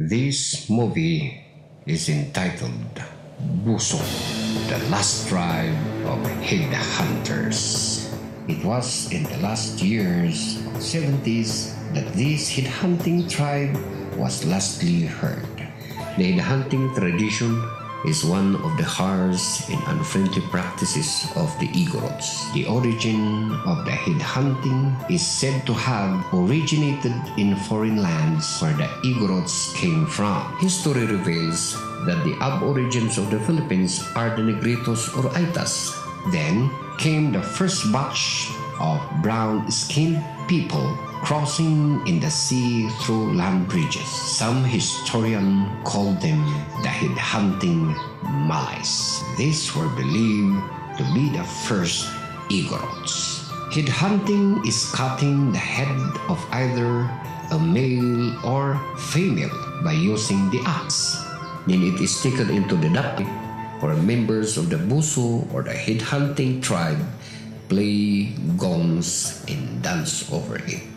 This movie is entitled Buso, the last tribe of headhunters. It was in the last years of 70s that this head hunting tribe was lastly heard. The headhunting tradition is one of the harsh and unfriendly practices of the Igorots. The origin of the headhunting is said to have originated in foreign lands where the Igorots came from. History reveals that the aborigines of the Philippines are the Negritos or Aitas. Then came the first batch of brown-skinned people crossing in the sea through land bridges. Some historian called them the head-hunting Malays. These were believed to be the first Igorots. Head-hunting is cutting the head of either a male or female by using the axe. Then it is taken into the dapit where members of the Busu or the head-hunting tribe play gongs and dance over it.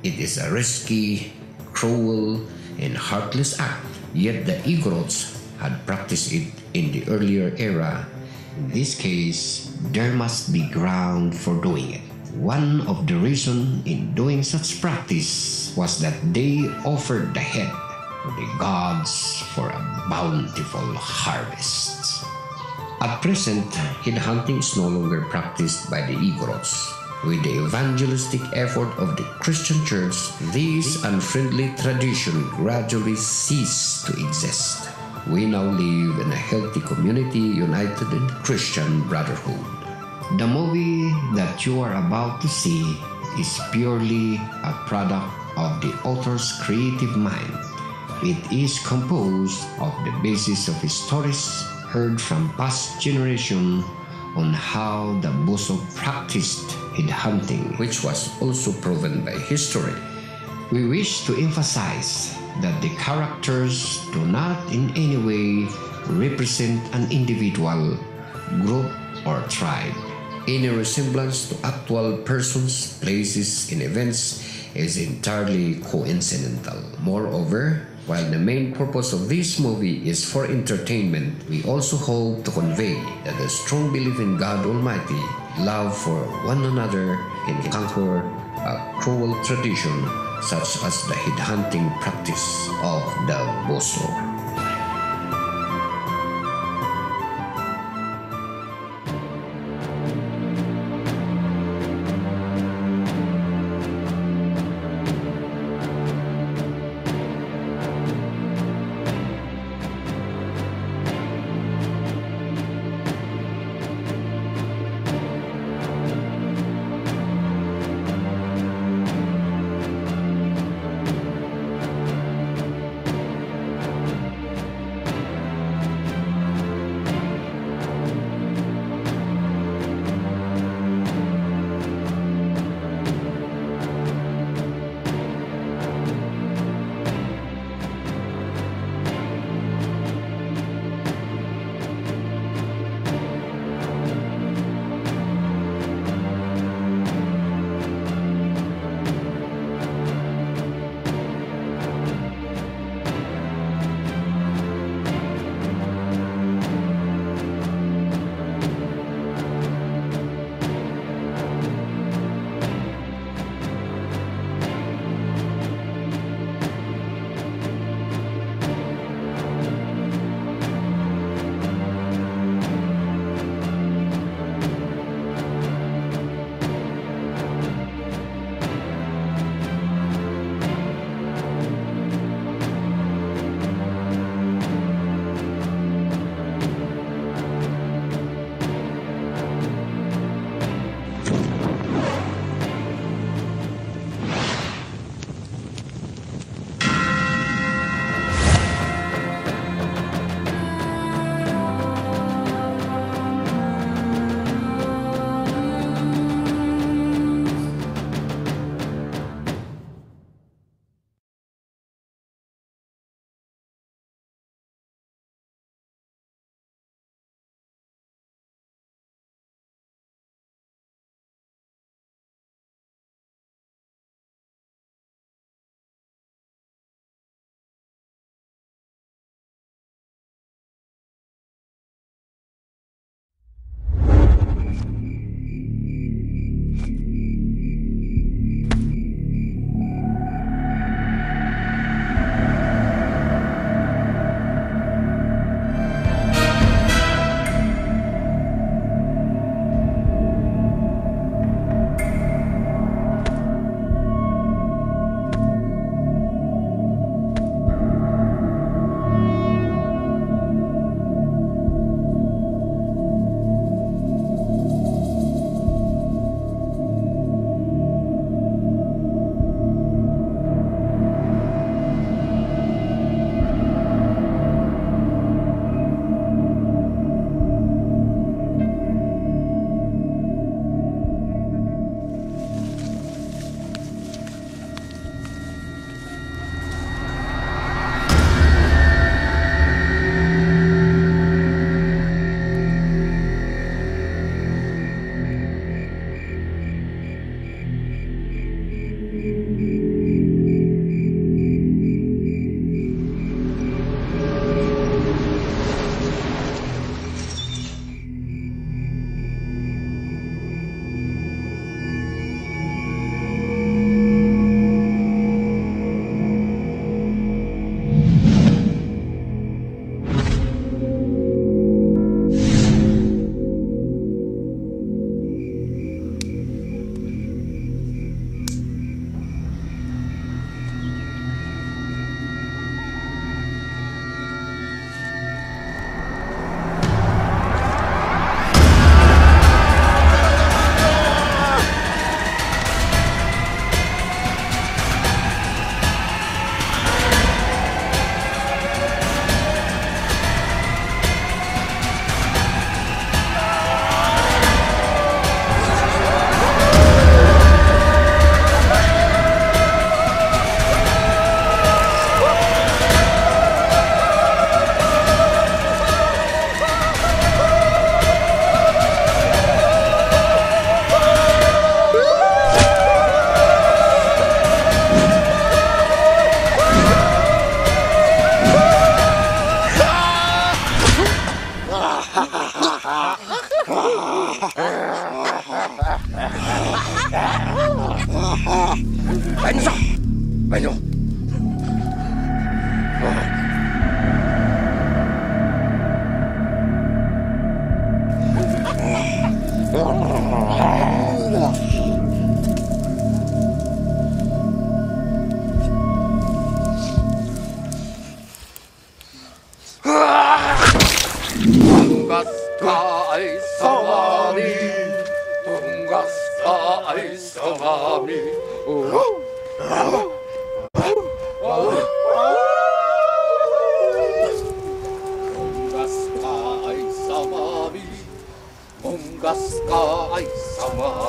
It is a risky, cruel, and heartless act, yet the Igorots had practiced it in the earlier era. In this case, there must be ground for doing it. One of the reasons in doing such practice was that they offered the head to the gods for a bountiful harvest. At present, headhunting is no longer practiced by the Igorots. With the evangelistic effort of the Christian Church, this unfriendly tradition gradually ceased to exist. We now live in a healthy community united in Christian brotherhood. The movie that you are about to see is purely a product of the author's creative mind. It is composed of the basis of stories heard from past generations on how the Buso practiced headhunting, which was also proven by history. We wish to emphasize that the characters do not in any way represent an individual, group, or tribe. Any resemblance to actual persons, places, and events is entirely coincidental. Moreover, while the main purpose of this movie is for entertainment, we also hope to convey that a strong belief in God Almighty, love for one another, can conquer a cruel tradition such as the headhunting practice of the Buso.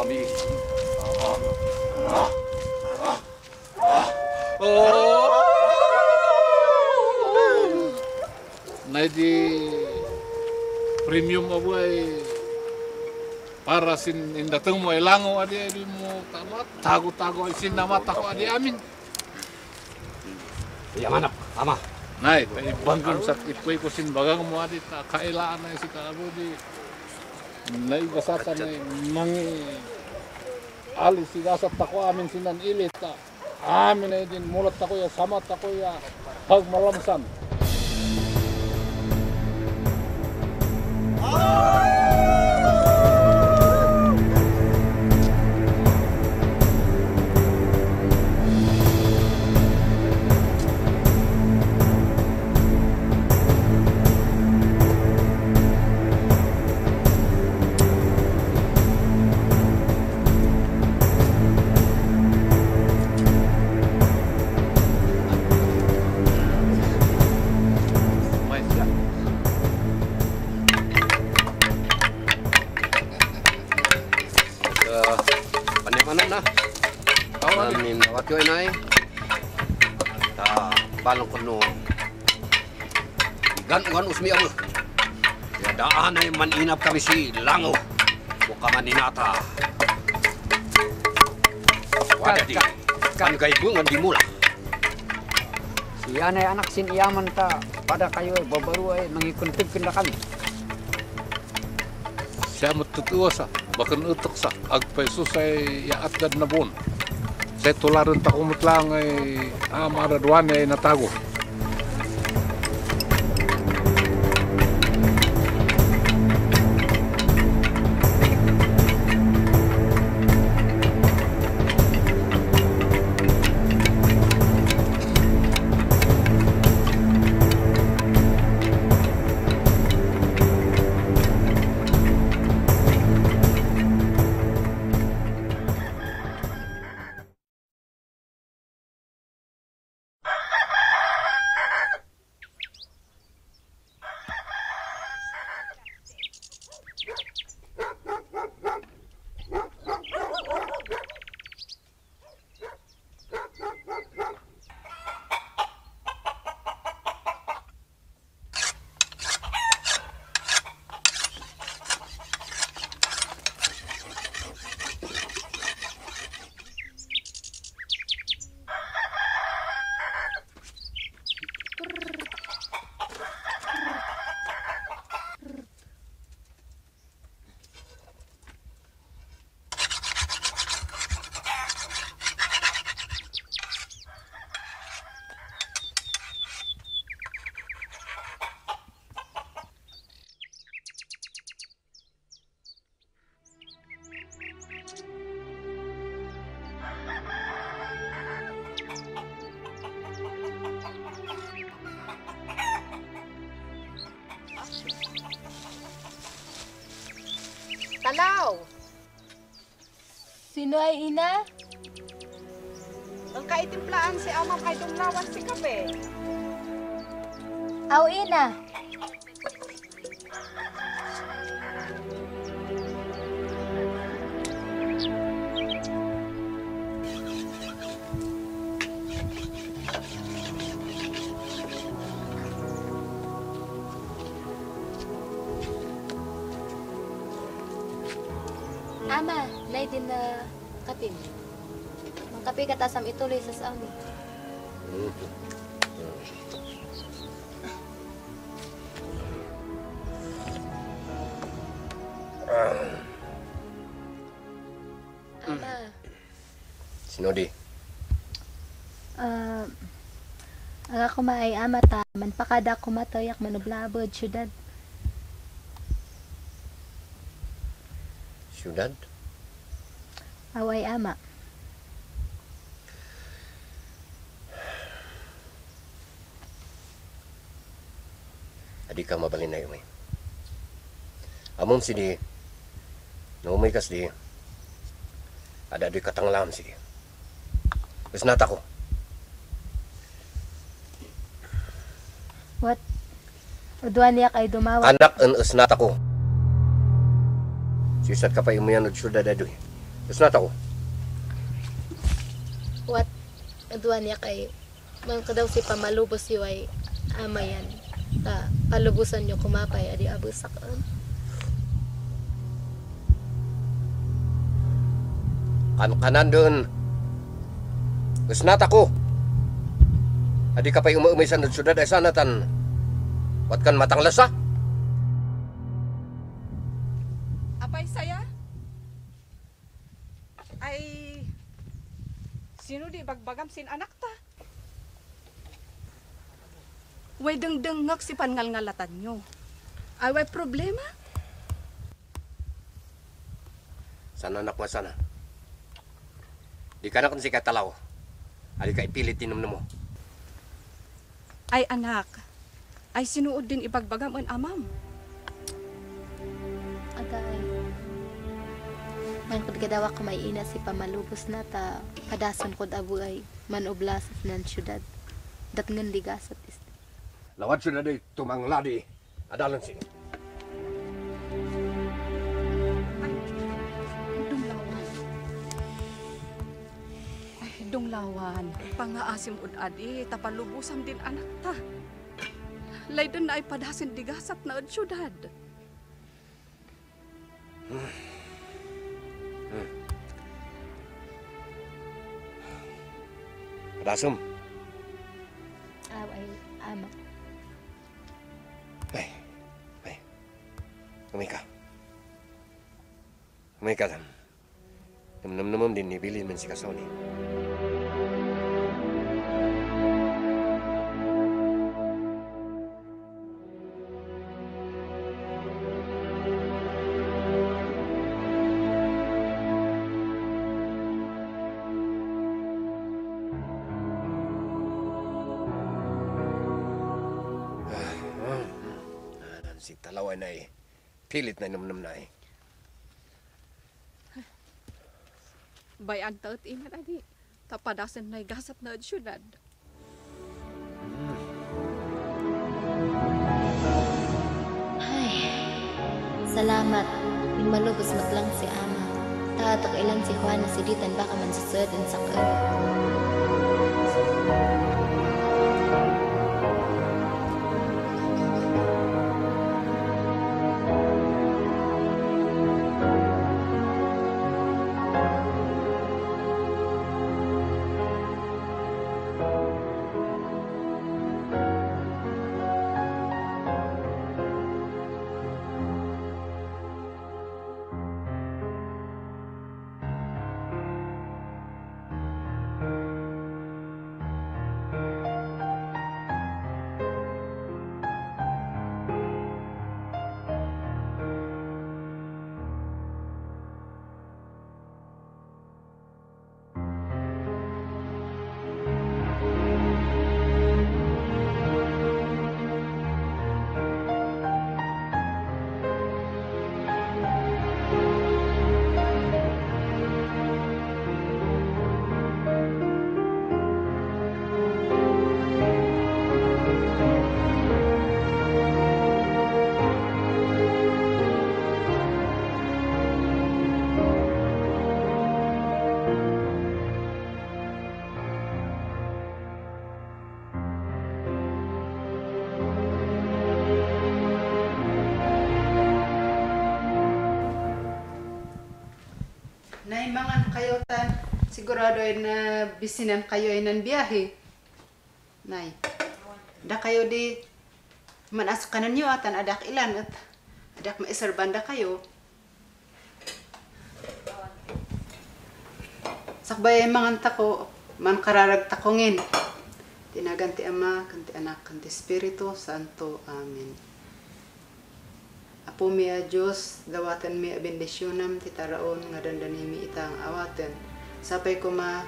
Sangami na di premium mo ay para sin indatang mo ilango adi adi mo tamat tago-tago ay sinamata ko adi amin. Yamanap, ama nay tay banggon sa ipoy ko sin bagang mo adi ta kailaan na si kaabo di nay basata na mangi ali si dasat tako amin sinan ilit ta amin ay din mulat tako ya samat tako ya pag malamsan. May Nawat ko inay Ta balong ko no Gan-gan usmi ako Ya daan ay maninap kami si Lango Buka maninata Wada di Kan kay bungan di mula. Si anay anak sin iyaman ta pada kayo babaru ay mangikuntig kenda kami. siya matutuwa sa bakan utok sa agpay susay yaat na bon sa tularan ta kumutlang ay amara duwan ay natago Talaw! Sino ay ina? Ang kaitimplaan si Ama kay Dumlawan si Kape. Aw ina. Tasam ituloy sa saami. Ama, Sinodi. ah, ang ako maay ama ta, man pakada ko matayak manublabod syudad. Siyudad? Away ama. Yun eh. Amom si di. Naumay kas di. Ada di katanglam si di. Mas nata ko. What? Udwan niya kay dumawa. Anak ang usnata ko. Sisat ka pa imuyan at syudad adoy. Usnata ko. What? Udwan niya kay man ka daw si pamalubos yu ay ama yan. Ta, palubusan niyo kumapay adi abusak. Kan kanan doon. Usnata ko. Adi ka pa umuumay sa syudad ay sanatan. Wat kan matang lasa? Way dengdengak si pangalngalatan nyo. Ay way problema? Sana anak mo sana. Di ka na kung si katalaw. Adi ka ipilit tinom mo. Ay anak, ay sinuod din ibagbagam ang amam. Agay. Man kod kadawa ka may ina si pamalubos na ta kadason kod abu ay manublasas nan syudad. Datngan ligasat is. lawat sudah di tumang ladi ada lansing. Dong lawan, eh, pangaasim ud adi, tapalubusan din anak ta. Laydan na ay padasin digasap na ud syudad. Hmm. Hmm. Umay ka lang. Namnam-namam din man si Kasoni. Si Talawa na eh. Pilit na namnam na eh. Bayag taot iman adi. Tapadasin na gasat na ud syudad. Ay. Salamat. Yung malubos matlang si ama. Tatak ilan si Juan si Ditan baka man susud ang sakal. Sigurado ay na bisinan kayo ay nan biyahe. Nay. Da kayo di manas kanan nyo atan adak ilan at adak maiserbanda kayo. Sakbay mga tako, man kararag takongin. Tinaganti Ama, kanti Anak, kanti Espiritu Santo. Amen. Apo mi a Diyos, dawatan mi a bendisyonam, titaraon nga dandani mi itang awaten. Sapay ko ma,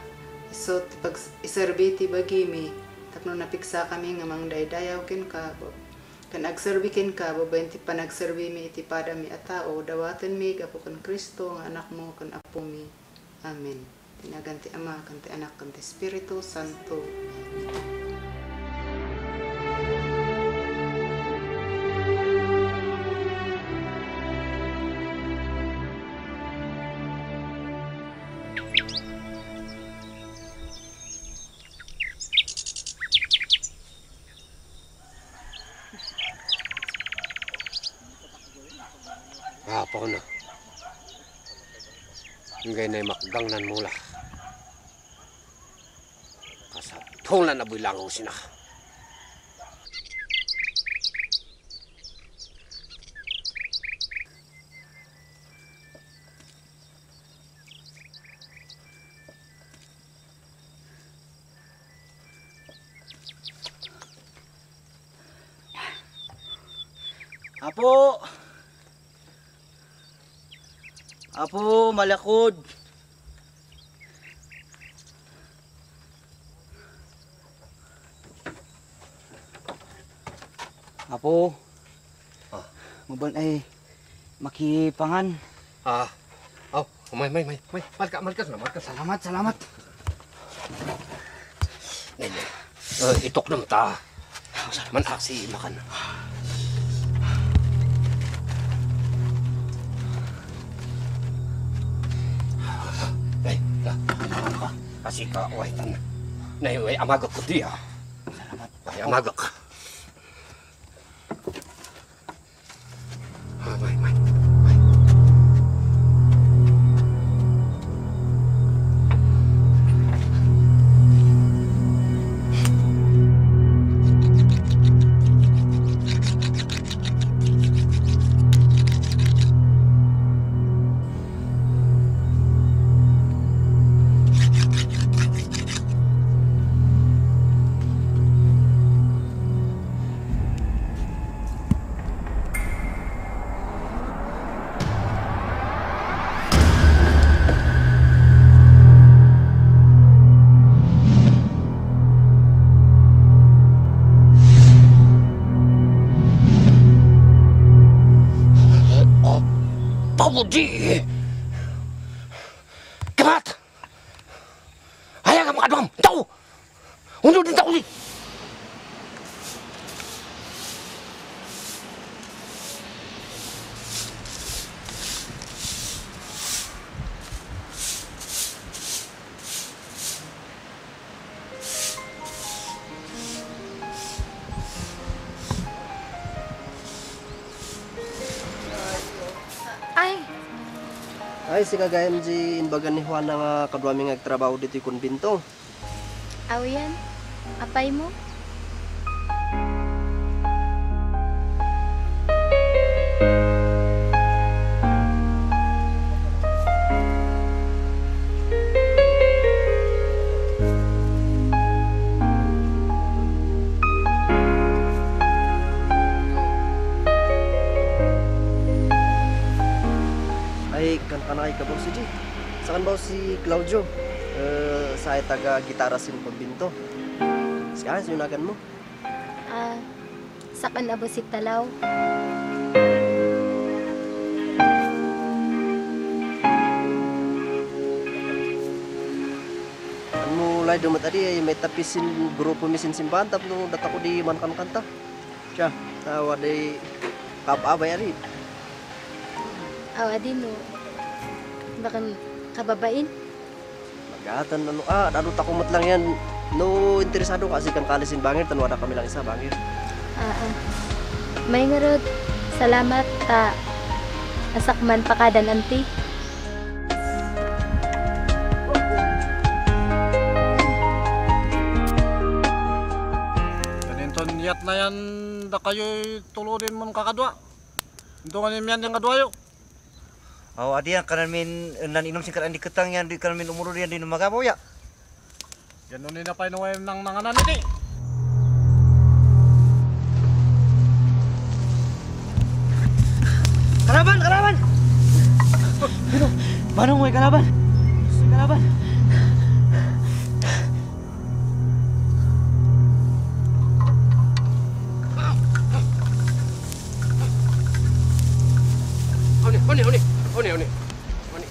isot pag iserbi ti bagi mi, tapno napiksa kami nga mang daydayaw ken ka, kan agserbi ken ka, babayin ti panagserbi mi iti pada mi a tao, dawatan mi, gapo kan Kristo, nga anak mo, kan apo mi. Amen. Tinaganti Ama, kanti Anak, kanti Espiritu Santo. Apa Ngay na makgangnan mula. Kasatulan na bilangaw sina. Malakod! Apo, Ah. maban ay makipangan. Ah. Oh, may may may may malka malkas na malkas. Salamat, salamat. Ganyan. Uh, itok na mata. Man aksi makan. Ay, しいかお会いたんなねえ甘がこっでや甘がか Ay, si di inbagan ni Juan nga kadwami nga trabaho dito yung kumbinto. aw yan. Apay mo? Claudio, uh, eh, saya taga gitarasin pembinto. Siya, sunagan mo? Ah, uh, sa kanabo si Talaw. mulai dumat tadi ay may tapisin grupo misin simbahan tapno datako di mankan kanta. Siya, tawa di kapabay ari. Awa din no. Bakan kababain. Gatan ano ah, dadot ako mat lang yan. No, interesado kasi kang kalisin bangir tanwa na kami lang isa bangir. Ah, ah. may ngarod. Salamat ta. Asakman pa kadan anti. Ganinton yat na yan da kayo tulurin mo kakadwa. Ito nga niyan yung kadwayo. Oh, adi yang kanan min eh, nan inom singkat di ketang yang di kanan min umur dia di nama kamu ya. Yang nuni dapat nuwe nang nanganan ini. Kalaban, kalaban. Manong we kalaban. Kalaban. Oni, oni, oni. Uni, uni. Uni.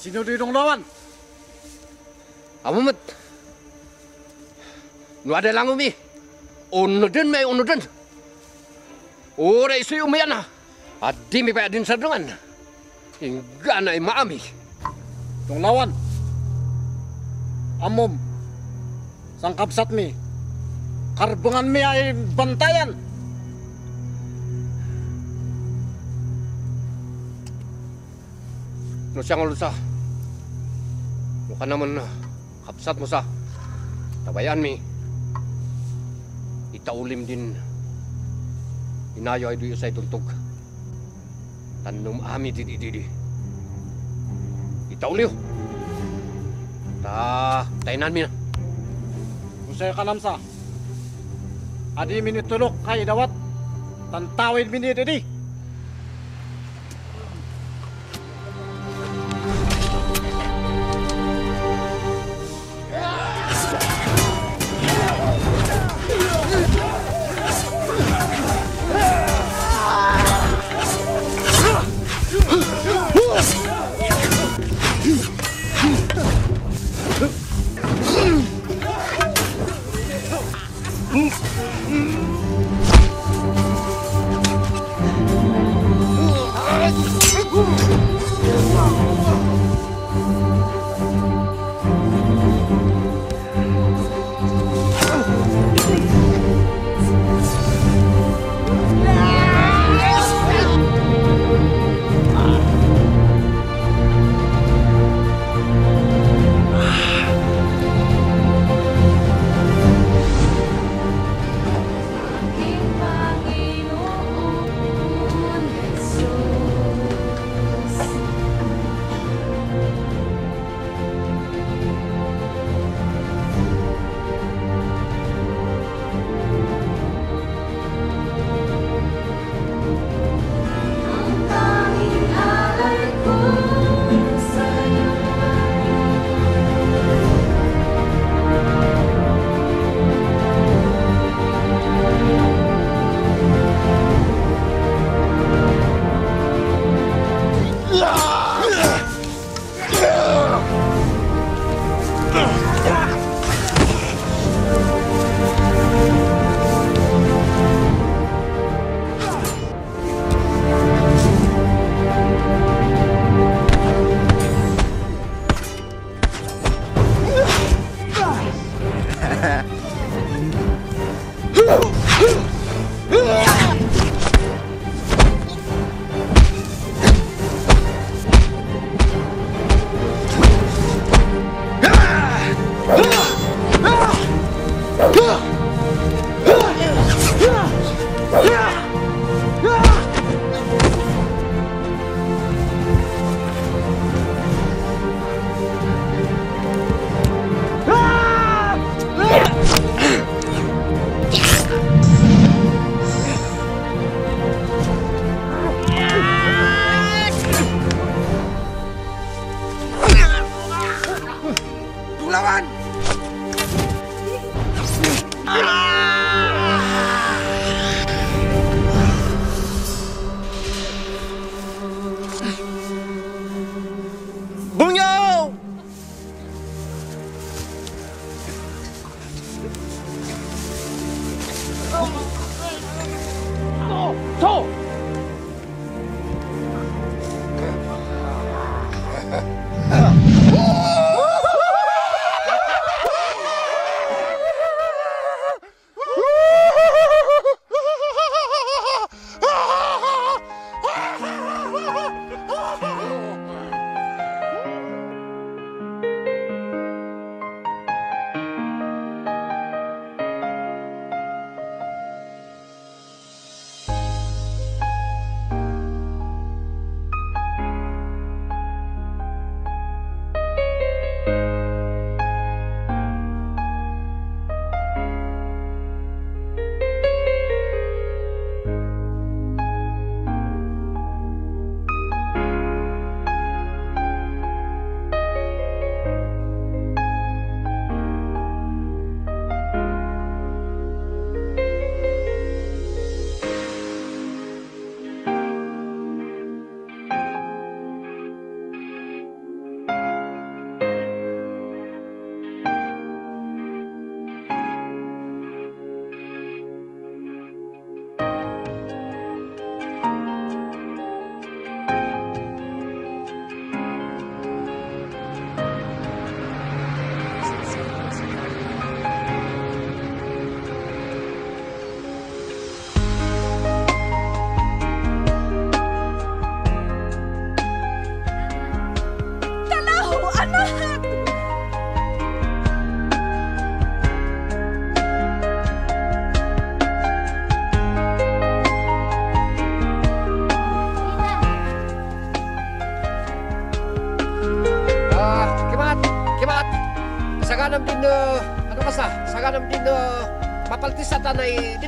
Sino di dong lawan? Amo mat. Nu ada langu mi. Unudun me unudun. Ora isu umiana. Adi mi pa din sadungan. Ingana imami. Dong lawan. Amom. Sangkapsat mi. Karbangan mi ay bantayan. No siyang ulusa. Mukha naman na kapsat mo sa tabayan mi. Itaulim din. Inayo ay duyo sa ituntog. Tanong ami di di di di. Itauliw. Ta, tainan mi. Usay ka namsa. Adi minitulok kay dawat. Tantawid minit di.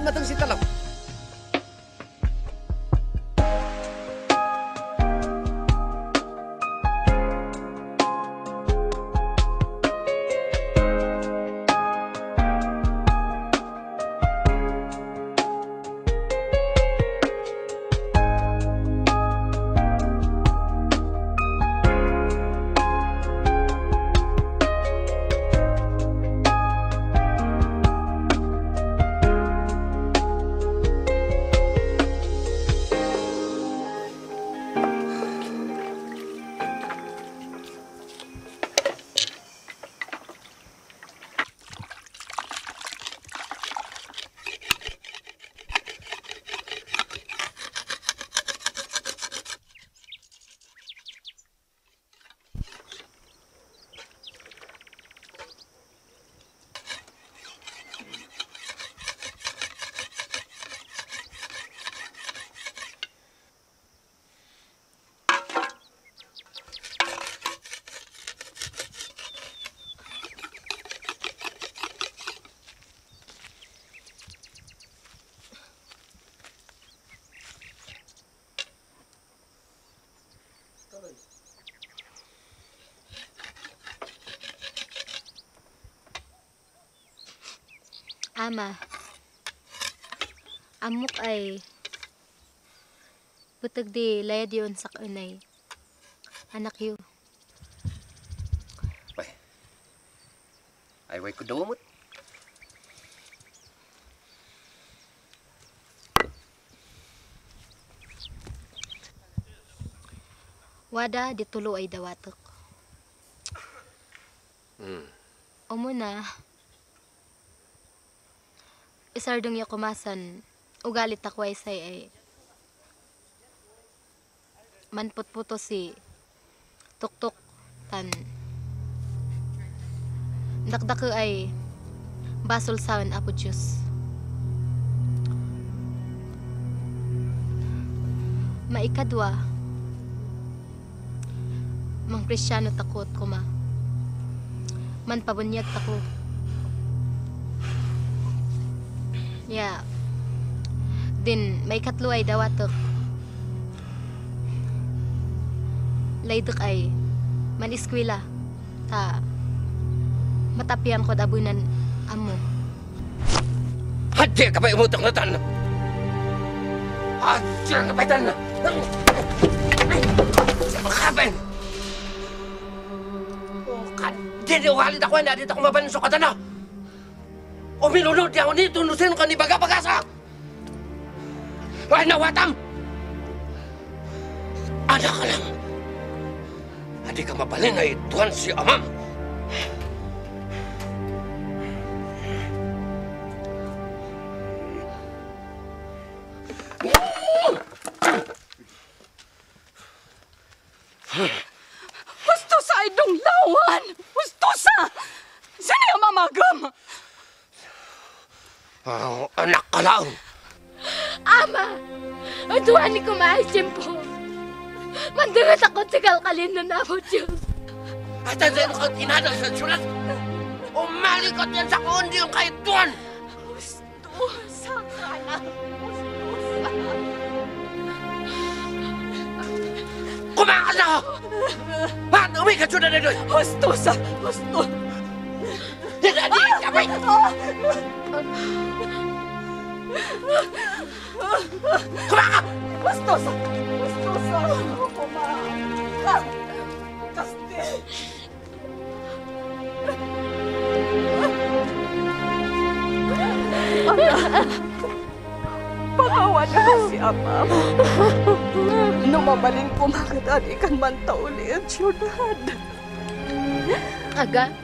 natin si Talat. Ama. Amok ay butag di layad yun sa kanay. Anak yu. Ay way ko dumot. Wada ditulo ay dawatok. Hmm. Omo na. Isardong ya kumasan. Ugalit ako ay say ay. Manput-puto si tuktok tan. Dakdako ay basol sawan apo Diyos. Maikadwa, mang kristyano takot ko ma. Man pabunyag tako. Ya. Din, may katluay dawatok laydok ay maniskwila ta matapian ko dabunan amo hadir kapay umutang natan hadir kapay tan makaben kadin wali takwan dari takmaban sukatan na O minunod ako ni tunusin ka ni baga-bagasa. Ay, nawatam! Anak ka lang. Adi ka mabalin ay tuwan si amam. Sa kalkalin na nabo Diyos. At ang sa'yo kang inadal sa sulat. Umalikot yan sa kundi yung kahit tuwan. Gusto ka na! Kumakas ako! Bakit umikat siya na na doon? Gusto sa! Gusto! Hindi ka pa! Kumakas! Gusto sa! Gusto sa! Kumakas! Amam. Numabalin ko magatan ikan man tauli ang syudad. Aga,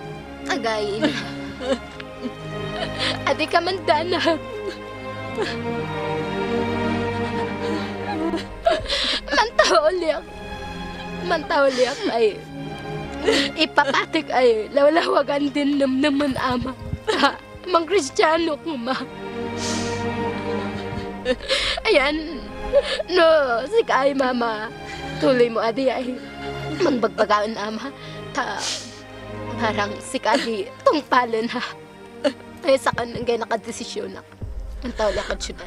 again. Adi ka man danag. Mantauliak. Mantauliak ay ipapatik ay lawlawagan din nam naman ama. Ha, mang kristyano ko ma. Ayan, no, si kay mama. Tuloy mo adi ay mangbagbagaan ama. Ta, Parang si Kadi tungpalan ha. Ay sa kanang gaya nakadesisyon na. Ang tao lakad siya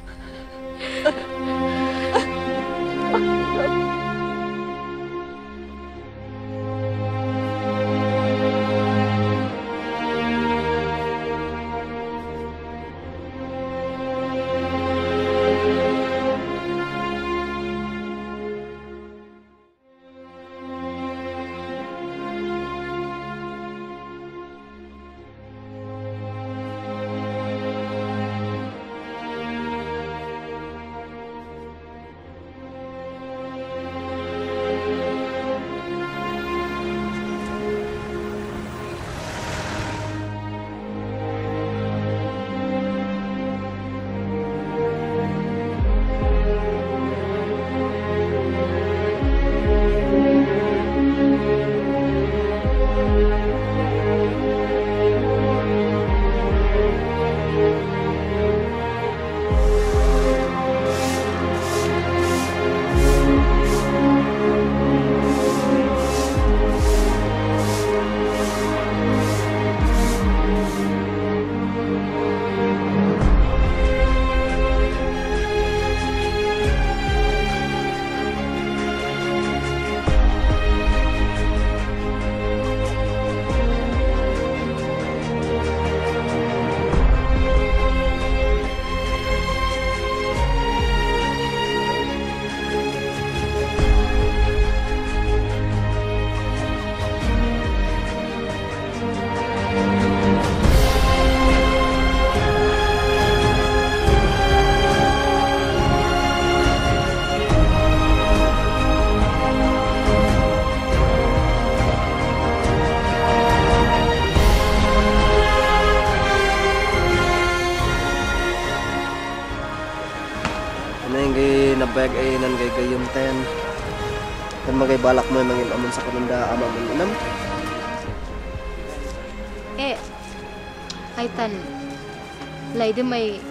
may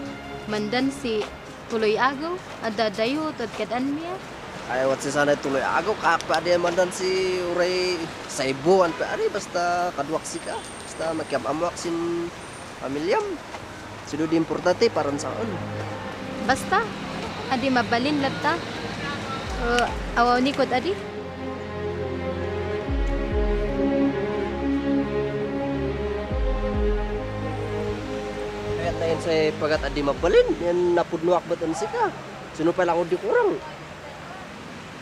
mandan si tuloy agaw. Ada dayo tad kadan miya. Ay wat si sana tuloy ako kak pa di man dan si uray saibo an pa ari basta kadwak si ka. Basta makiam amwak sin pamilyam. Sido di importante paran saan. Basta, adi mabalin lata. Uh, awaw ni kod adi. Kaya tayo sa pagat adi mabalin, yan napudnuak batan si ka. Sino pa lang di kurang.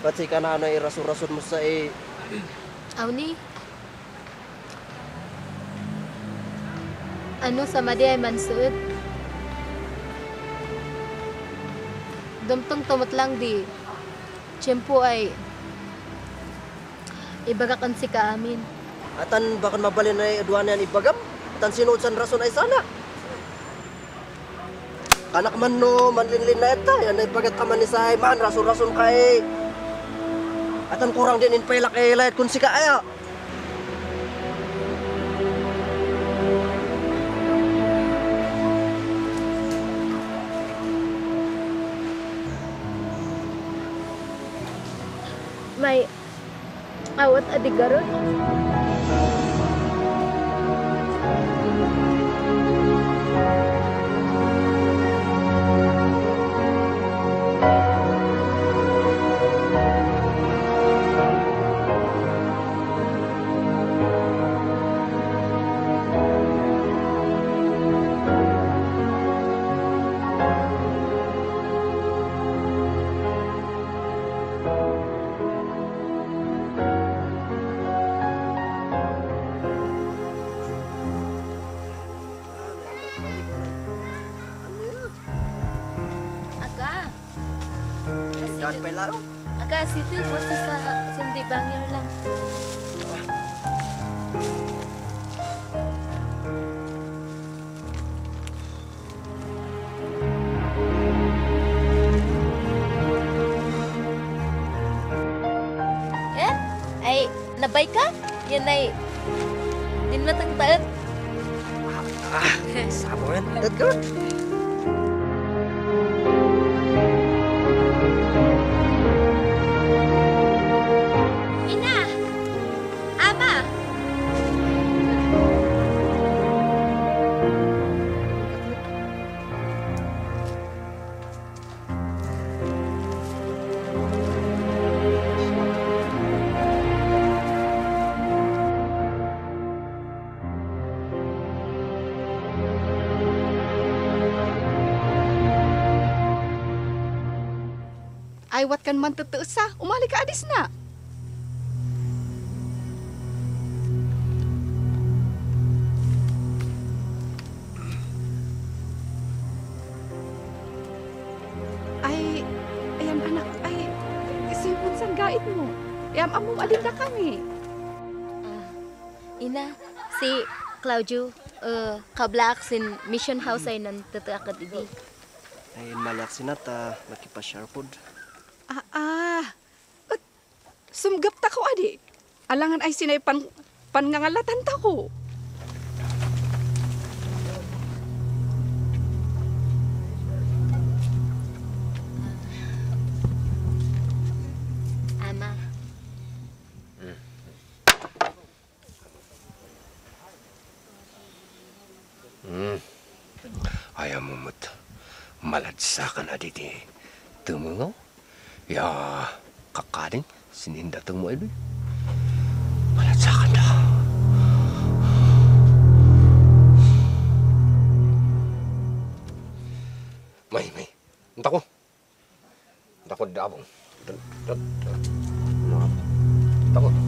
Ba't si ka na na iraso-rason mo sa eh, Aw ni. Ano sa madi ay mansuot? Dumtong tumot lang di. Tiyempo ay ibagakan si ka amin. Atan bakan mabalin na aduan yan ibagam. Atan sinuot rason ay sana. Kanak man no, manlinlin na ita. Yan ay bagat ka man ni say man, rason-rason kay. Atan kurang din in pala kay layat kun si kaaya. May awat adi Aywat kan man sa. Umali ka adis na. Ay, ayan anak, ay, sipon sang gait mo. Yam among alinda kami. Ina, si Claudio, uh, kablak sin mission house ay nan tataakad idi. Ay malak sinata makipasharpod. Ah, ah. At, sumgap ta ko, adi. Alangan ay sinay pan, pangangalatan ta ko. Ya, kakaring sininda tumo ito. Maladsakan na. May, may. Unta ko. Unta ko dabong. Dun, dun. Unta ko. Ayan,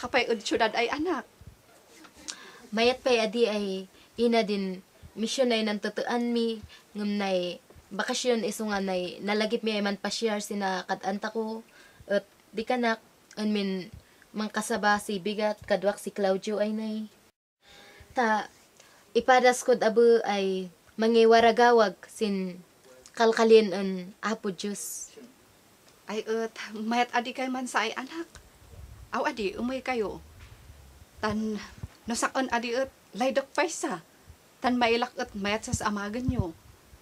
ka pa ud syudad ay anak? mayat pa'y adi ay ina din mission ay nan tutuan mi ngam nay bakasyon iso nga nay nalagip mi ay man pasyar sina kadanta ko at di kanak an min mangkasaba si bigat kadwak si Claudio ay nay ta ipadas kod abu ay mangiwaragawag sin kalkalin an apo Diyos Ay ut, mayat adi kay man sa ay anak. Aw adi, umay kayo. Tan, nasakon adi ut, laydak paisa. Tan mailak ut, mayat sa amagan nyo.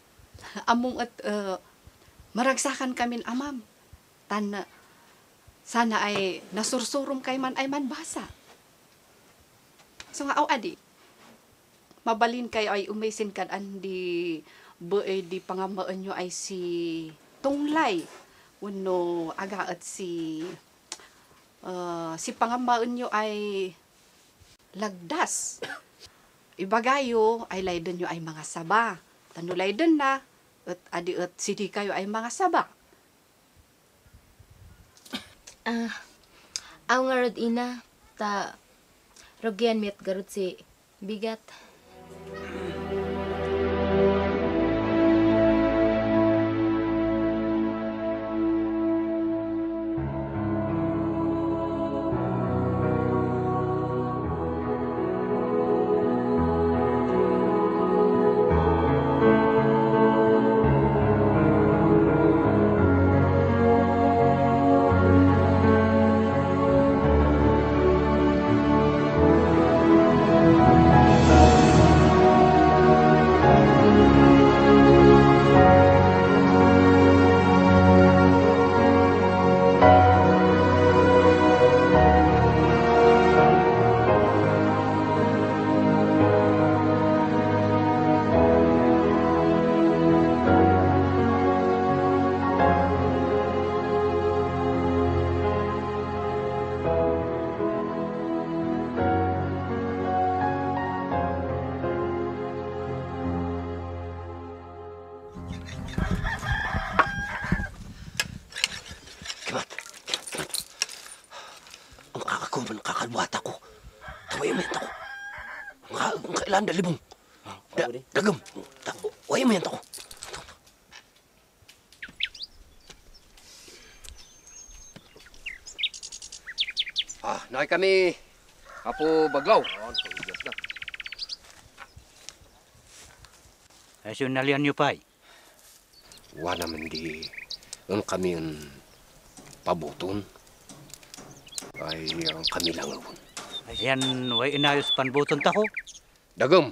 Among at uh, maragsakan kamin amam. Tan, sana ay nasursurum kay man ay man basa. So nga, aw adi, mabalin kayo ay umaysin kan andi bu eh, di pangamaan nyo ay si Tunglay. Uno aga at si uh, si pangamaan nyo ay lagdas. Ibagayo ay layden nyo ay mga saba. Tano layden na at adi at sidi kayo ay mga saba. Ah, aw nga rod ina, ta, rogyan mit garot si bigat. Kimat. Dalibong. Da, dagam. Taway mo yan ako. Ah, nakay kami. Apo Baglaw. Ay, sinalian niyo pa. Wa naman di. Ang kami ang pabuton. Ay, ang kami lang. Ayan, way inayos panbuton ta Dagam.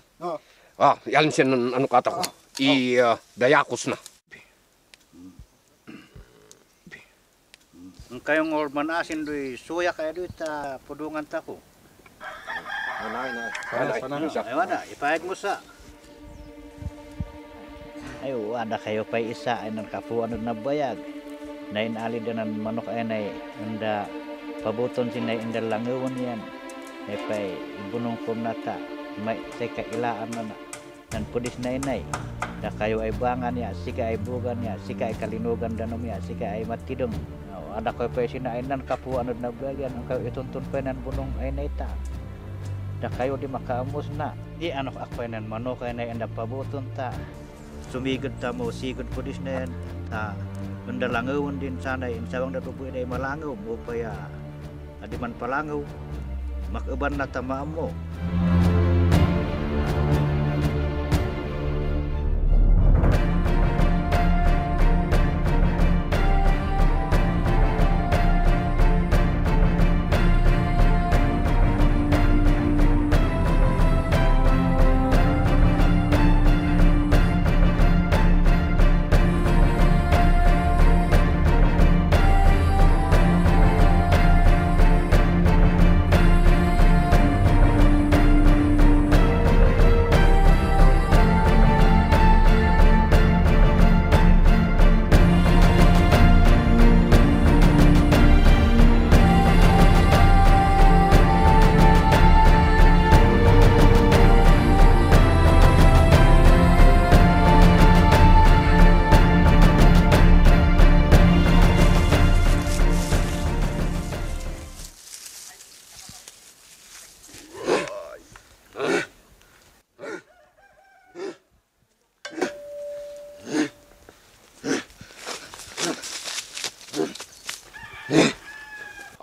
Ah, yan siya ng ano kata ko. I ah, dayakos na. Ang kayong orman asin doy suya kaya doy ta pudungan ta ko. Anay, nay. Anay, Ay, wala, ipahig mo sa. Ay, wala kayo pa isa ay nang kapuan na bayag. Nain ali din ang manok ay nay, anda pabuton sinay indal langawan yan. ay pay ibunong ko na ta may say kailaan na na nan pudis na inay da kayo ay buangan ya sika ay bugan ya sika ay kalinugan danom ya sika ay matidong ada ko pa sina ay nan kapu anod na bagian ang kayo ituntun pa nan bunong ay naita da kayo di makaamos na di ano ako nan mano kay na anda pabuton ta. Sumigod ta mo sigod pudis na yan ta. Mendalangaw din sana in sawang datubo day malangaw mo pa ya adi man palangaw makuban na tama mo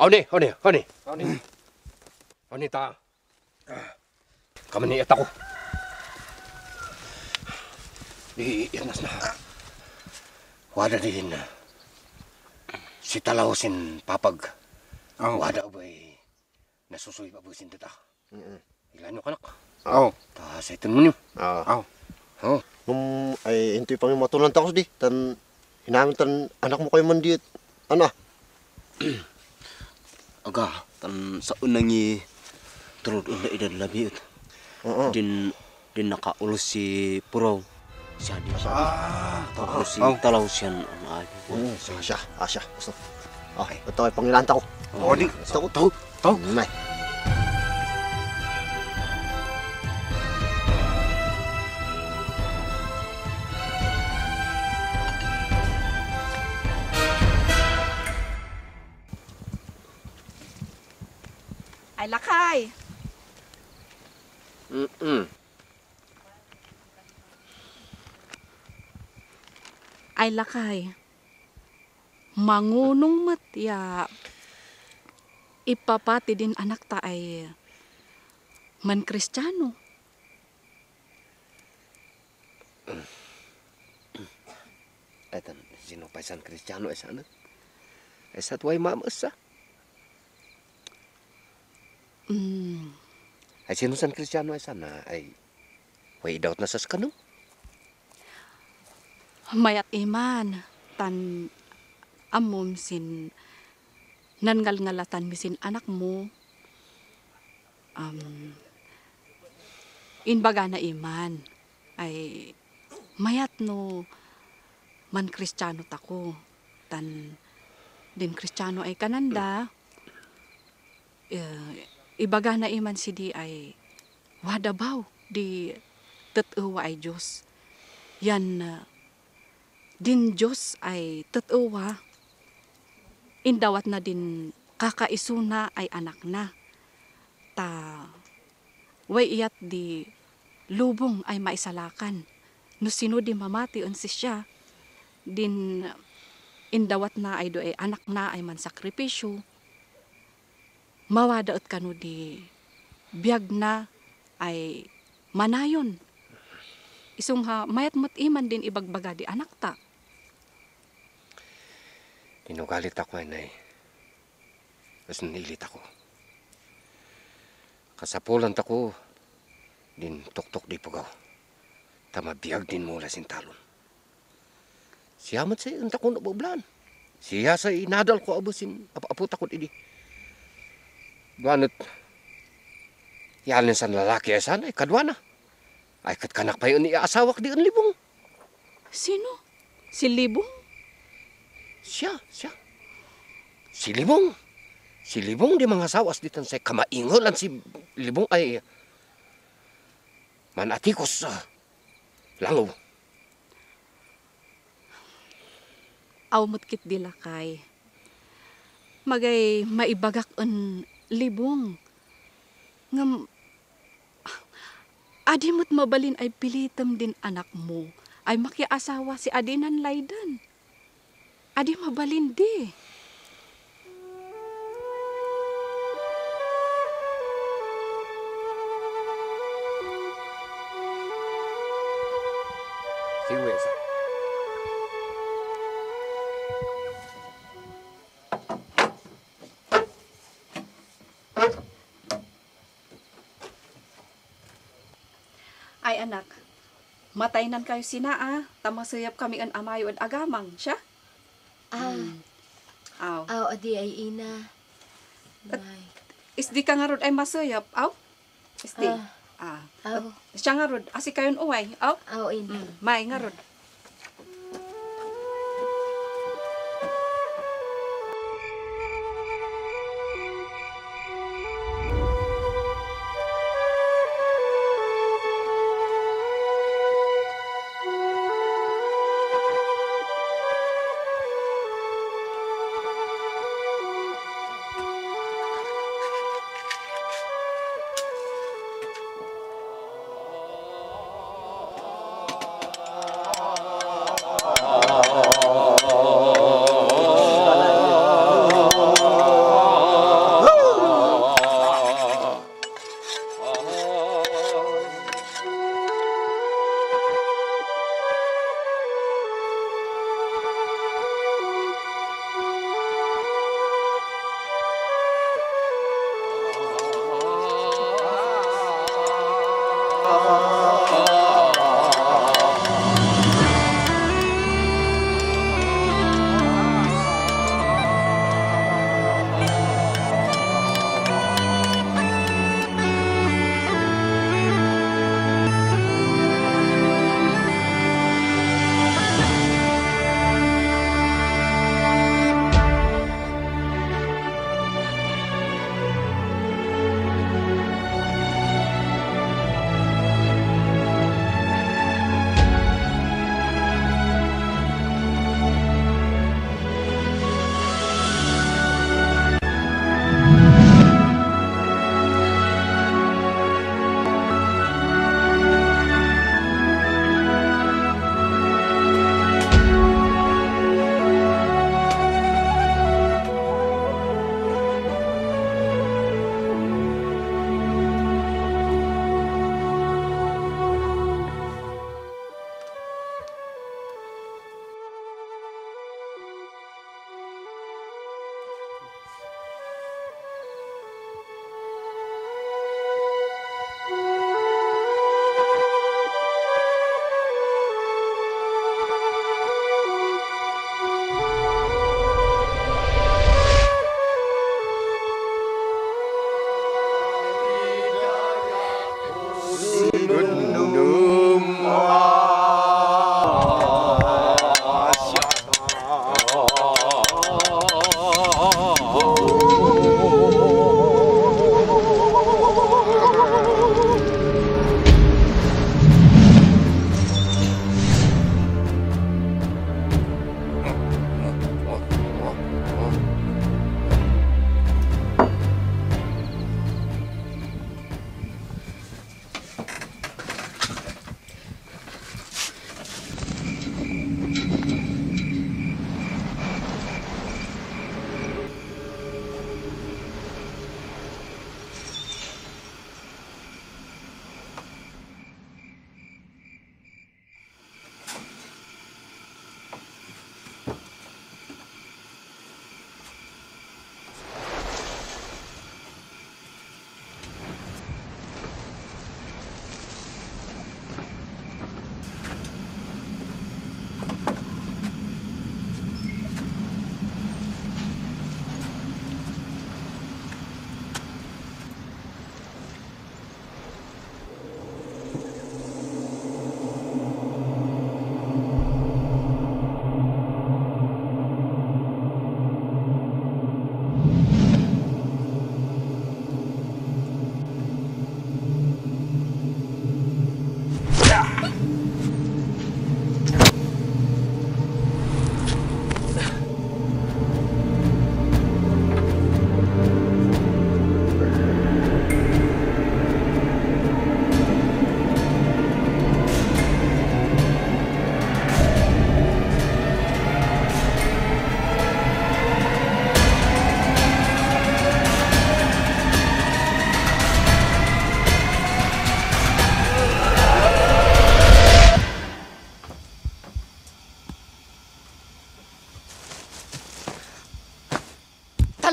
Oni, oni, oni. Oni. Oni ta. Kami ni ako. Di inas na. Wada din. Si talaw sin papag. Oh. Wada bay. Nasusuy pa busin tata. Ilan yung kanak. Oo. Ta sa itin mo niyo. Oo. Oo. Nung ay hintoy pang matulan takos di. Tan hinamin tan anak mo kayo man diet. Ano? aga tan sa unangi turut unda idan labi ut. Din din naka ulusi puro siya di asya. tapos si talaw siya ang aki asya asya gusto. Okay ito ay pangilanta ko Oh, di. Tau, tau, tau. Nah. Tau. Nay. Ay lakay. Mm-mm. Ay lakay. Mangunong matya. Ipapati din anak ta ay man kristyano. Ay tan sino pa isan kristyano ay sana. Ay sa tuway mamas sa. Mm, Ay sino san kristyano ay sana ay way doubt na sa skano. mayat iman. Tan amom sin nangal-ngalatan mi sin anak mo. Um, inbaga na iman ay mayat no man kristyano tako tan din kristyano ay kananda eh, ibaga na iman si di ay wadabaw di tatuwa ay Diyos. Yan uh, din Diyos ay tatuwa. Indawat na din kakaisuna ay anak na. Ta way iyat di lubong ay maisalakan. No sino di mamati on si siya din indawat na ay do ay anak na ay man sakripisyo mawadaot kano di biyag na ay manayon isung ha mayat mat iman din ibagbaga di anak ta Tinugalit ako ay nay. Tapos nanilit ako. Kasapulan tako, din tuktok di pugaw. Tamabiyag din mula sin talon. Siya mat sa anta ko nabublan. Siya sa inadal ko abusin apo takot idi. Banat, yalin sa lalaki ay sana, ay kadwa na. Ay kat kanak pa yun asawak di ang libong. Sino? Si Libong? Siya, siya. Si Libong. Si Libong di mga sawas ditan sa kamaingon at si Libong ay manatikos sa langaw. Aw mutkit dila kay. Magay maibagak en libong. Ngam Adi mo't mabalin ay pilitam din anak mo. Ay makiasawa si Adinan Laydan. Adi mabalin di. Mataynan kayo sina ah. Tamasayap kami an amayo at agamang siya. Ah, Aw. aw, adi ay ina. Nay. Isdi ka nga rod ay masayap. Aw. Isdi. Ah. Ah. Aw. Siya nga rod. Asi kayon uway. Aw. Aw, ina. May nga rod.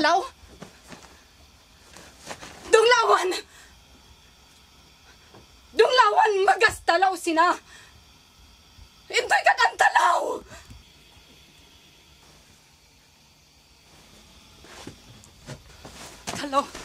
Dunglaw? Dunglawan! Dunglawan, magas talaw sina! Intoy ka ng talaw! Talaw!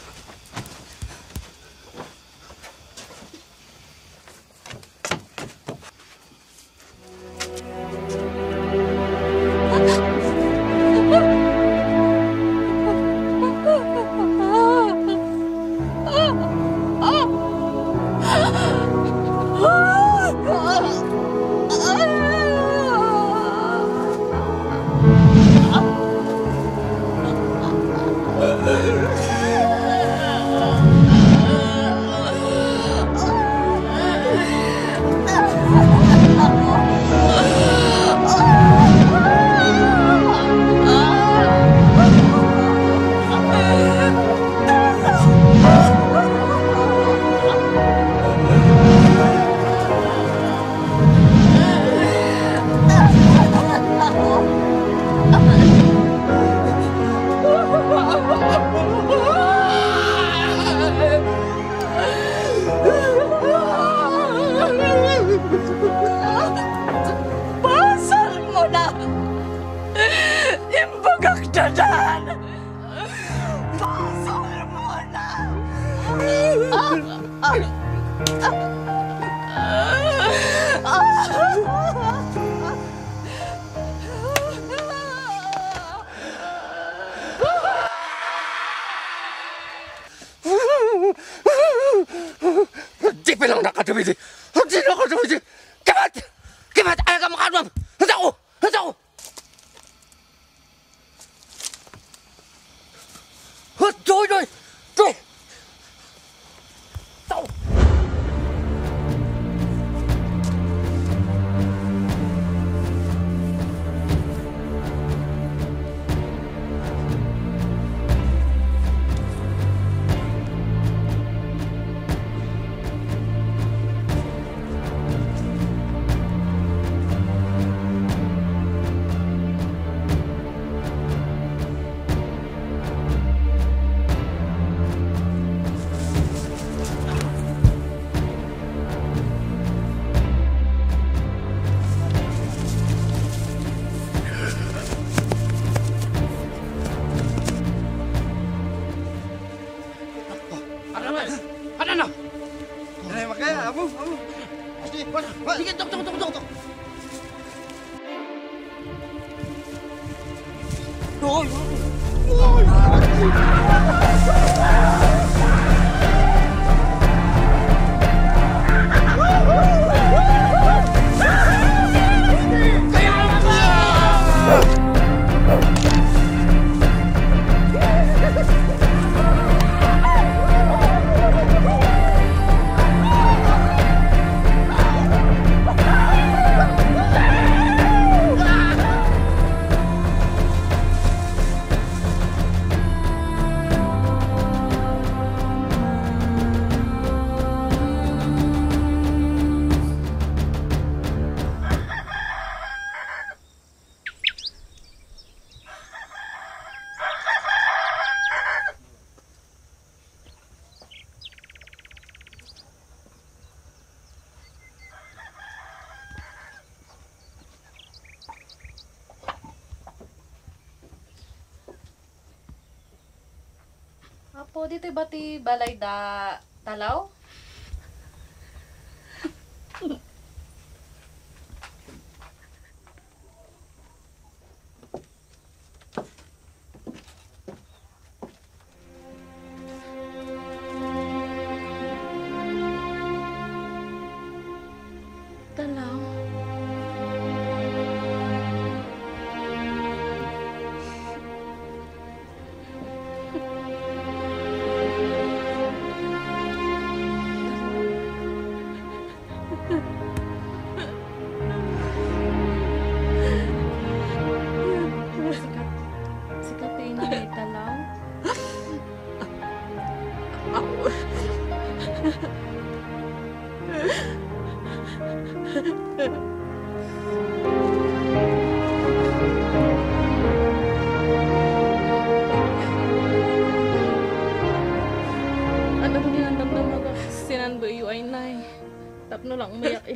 like that.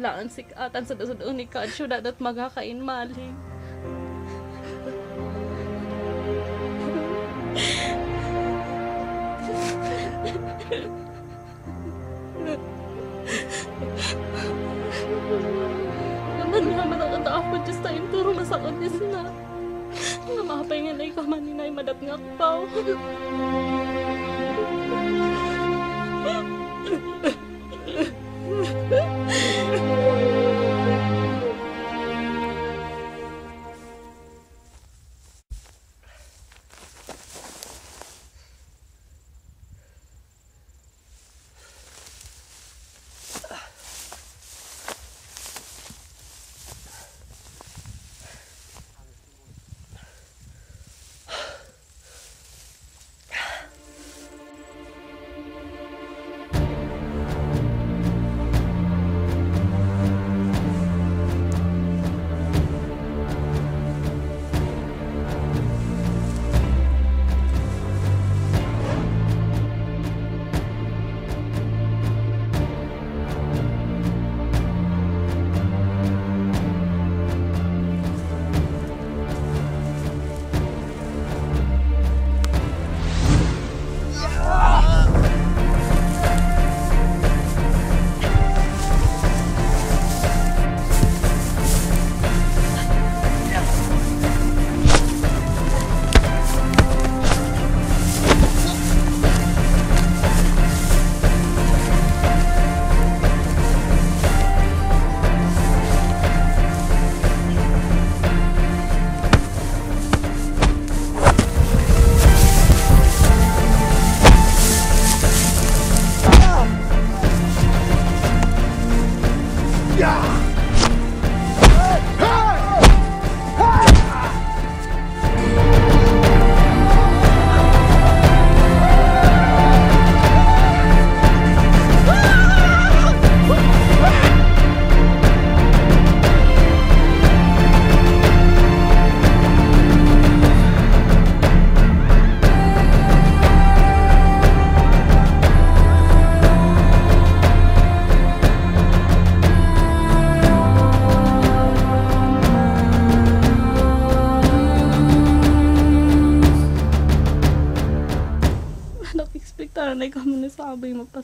Ang sikatan sa dasod ni ka syudad at magakain maling. Naman nga man ang ako just time turo masakot niya sila. Nga mapay nga na ikaw maninay madat nga pa.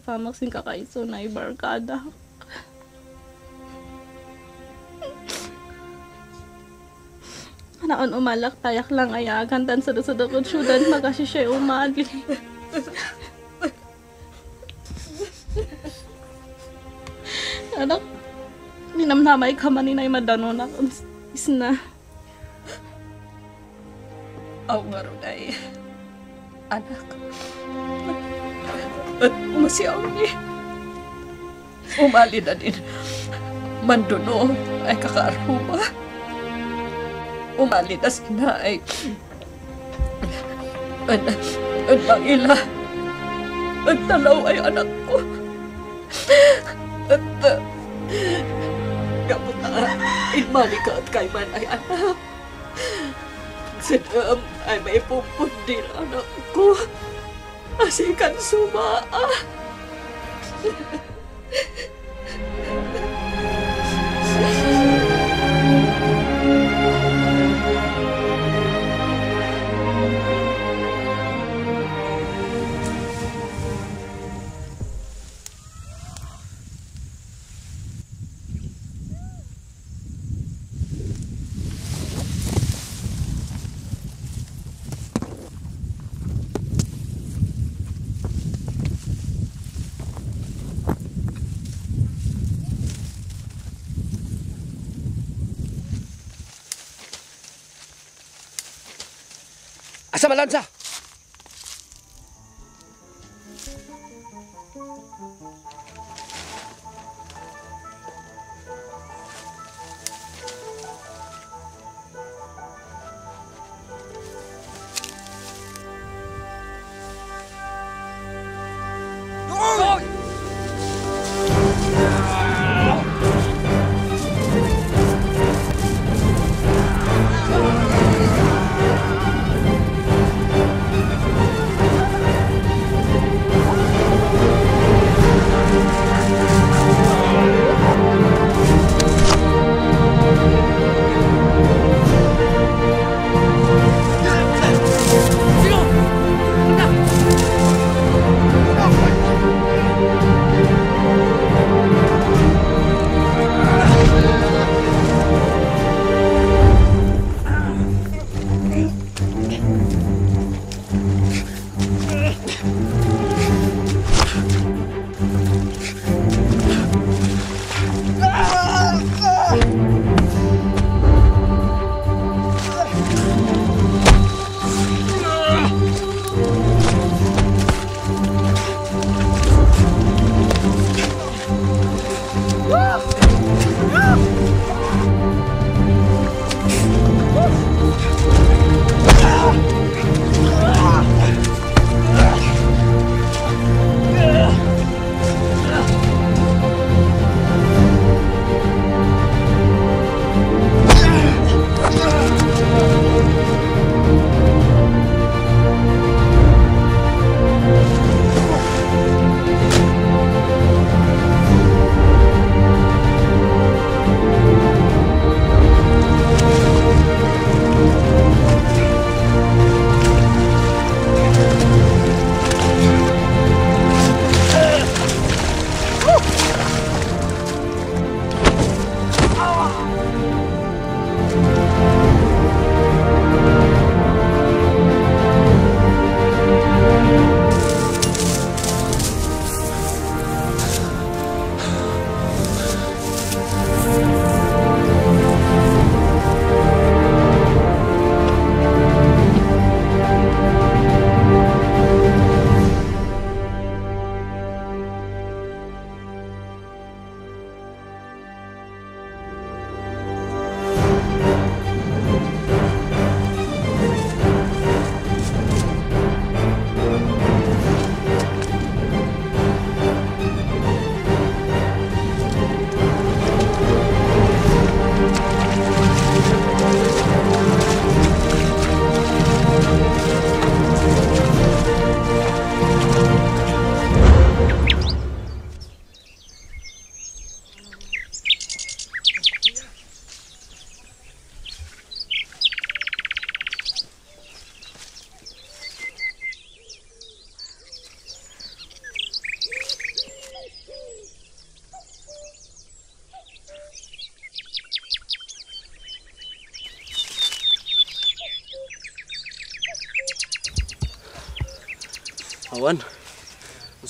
Magpasamak sing kakaiso na ibarkada. Naon umalak tayak lang ayagan tan sa dasudakod syudad magasi siya umagi. Anak, ninamnamay ka man inay madano na isna. Aw nga ron ay, anak. At umasyaw ni. Umali na din. Manduno ay kakaaruma. Umali na sina ay... An, an mangila. Ang talaw ay anak ko. At... Uh, Kamuta, ilmali ka at kay man ay anak. Sadam ay may pupundi anak ko. Asikan sumaa. 呵呵呵呵。Sama lanza.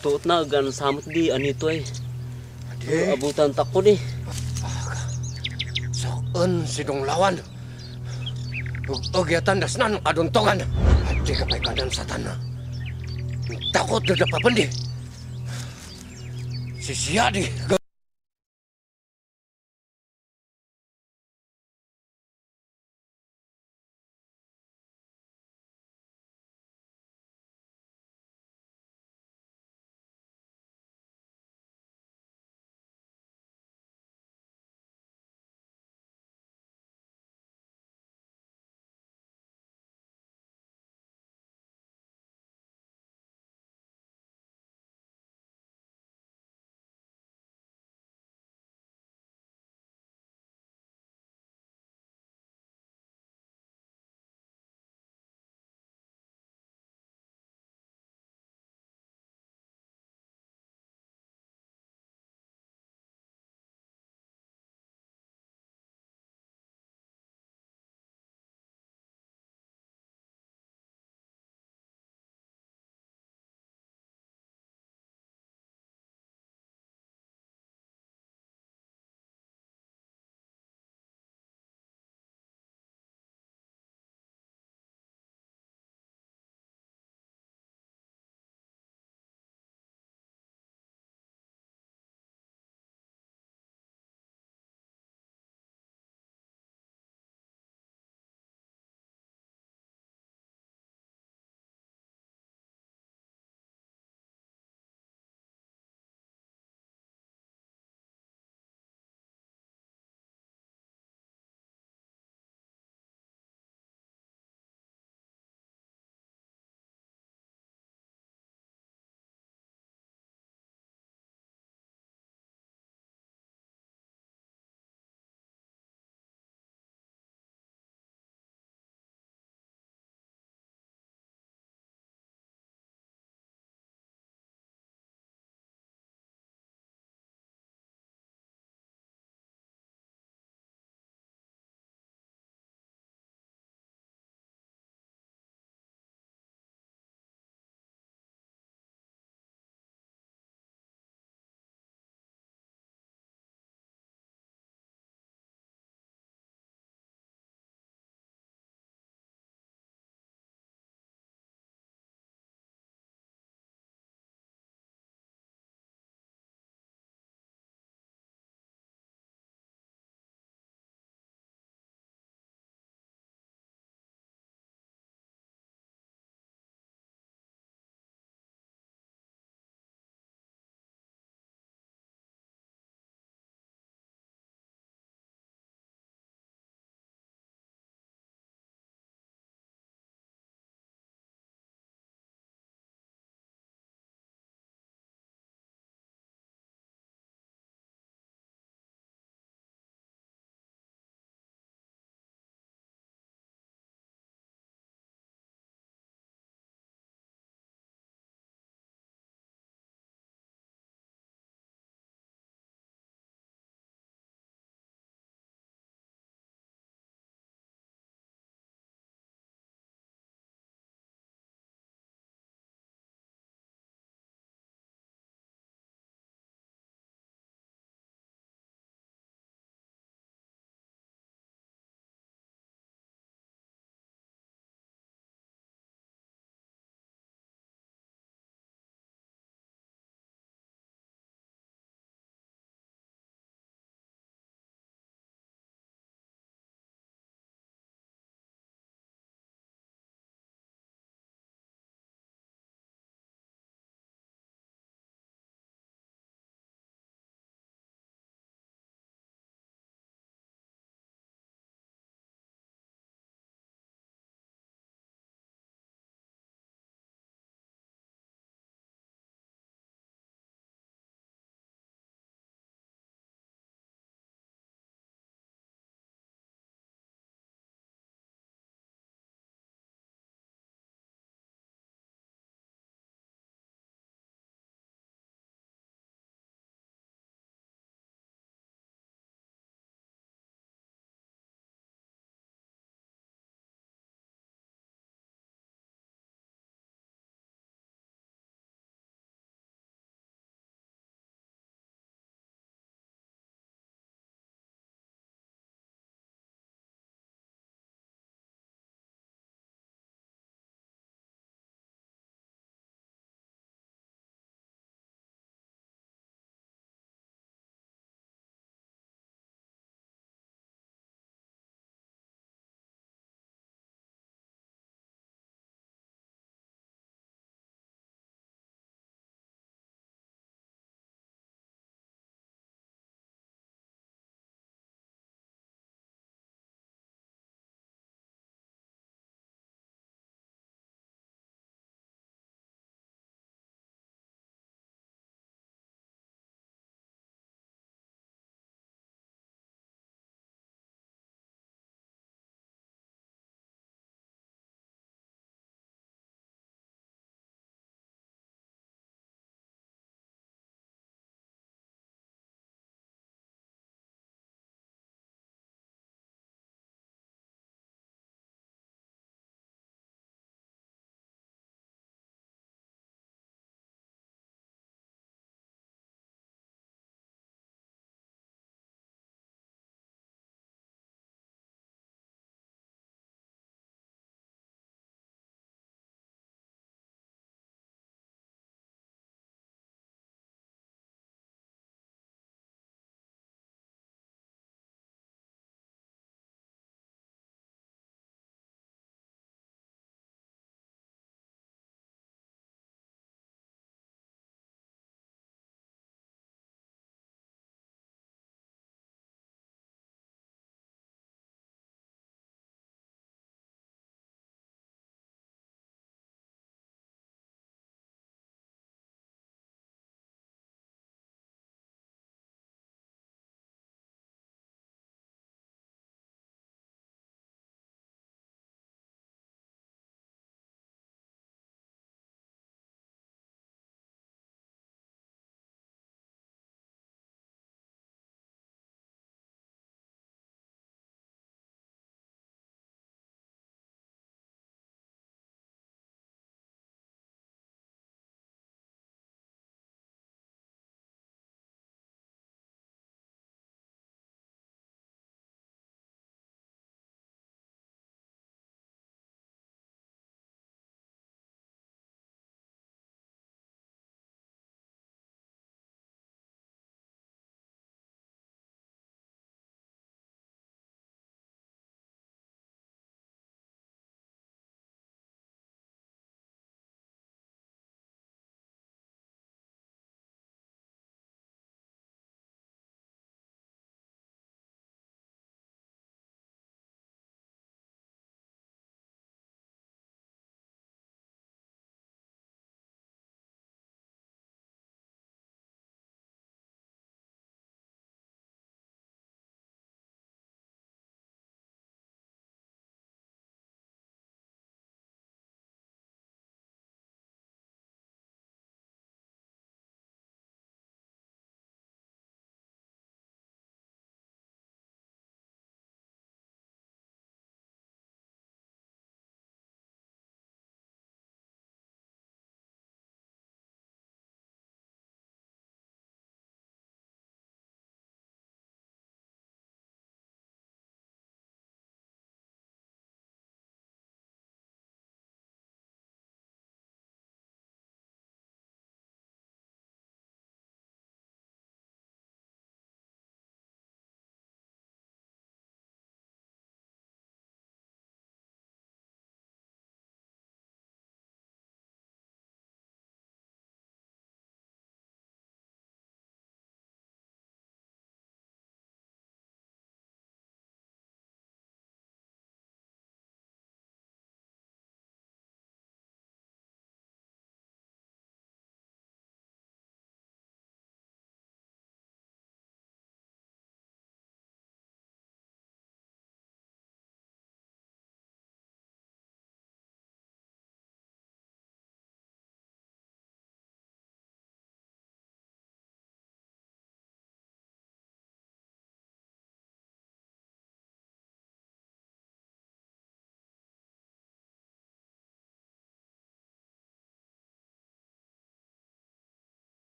Gusto na gan samot di anito ay. Adi. Abutan tako di. Saan sidong lawan? Ug agyatan dasnan aduntogan. Adi ka pa'y kanan sa tanah. Takot na dapapan di. Si siya di.